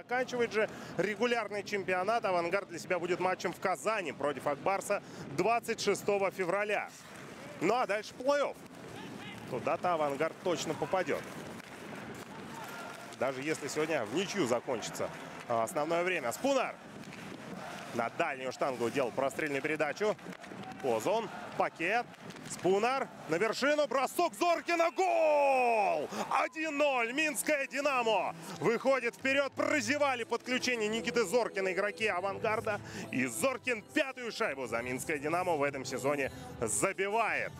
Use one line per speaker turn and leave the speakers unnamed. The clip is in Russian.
Заканчивает же регулярный чемпионат. «Авангард» для себя будет матчем в Казани против «Акбарса» 26 февраля. Ну а дальше плей-офф. Туда-то «Авангард» точно попадет. Даже если сегодня в ничью закончится а, основное время. Спунар на дальнюю штангу делал прострельную передачу. Озон, пакет, Спунар на вершину, бросок Зоркина, гол! 1-0, Минская Динамо выходит вперед, прозевали подключение Никиты Зоркина, игроки Авангарда. И Зоркин пятую шайбу за Минское Динамо в этом сезоне забивает.